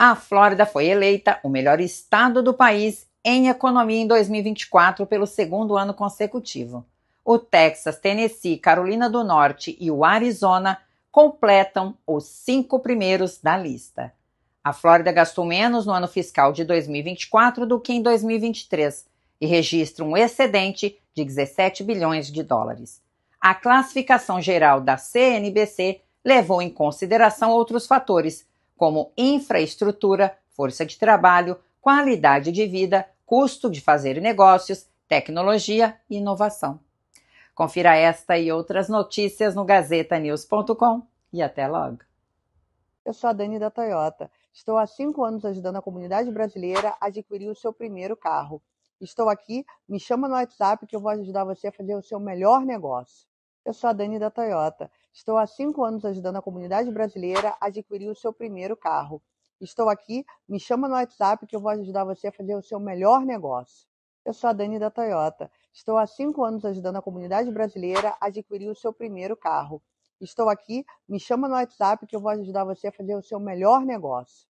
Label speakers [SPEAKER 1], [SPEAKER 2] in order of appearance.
[SPEAKER 1] A Flórida foi eleita o melhor estado do país em economia em 2024 pelo segundo ano consecutivo. O Texas, Tennessee, Carolina do Norte e o Arizona completam os cinco primeiros da lista. A Flórida gastou menos no ano fiscal de 2024 do que em 2023 e registra um excedente de 17 bilhões de dólares. A classificação geral da CNBC levou em consideração outros fatores, como infraestrutura, força de trabalho, qualidade de vida, custo de fazer negócios, tecnologia e inovação. Confira esta e outras notícias no gazetanews.com e até logo.
[SPEAKER 2] Eu sou a Dani da Toyota. Estou há cinco anos ajudando a comunidade brasileira a adquirir o seu primeiro carro. Estou aqui, me chama no WhatsApp que eu vou ajudar você a fazer o seu melhor negócio. Eu sou a Dani da Toyota. Estou há cinco anos ajudando a comunidade brasileira a adquirir o seu primeiro carro. Estou aqui, me chama no WhatsApp que eu vou ajudar você a fazer o seu melhor negócio. Eu sou a Dani da Toyota. Estou há cinco anos ajudando a comunidade brasileira a adquirir o seu primeiro carro. Estou aqui, me chama no WhatsApp que eu vou ajudar você a fazer o seu melhor negócio.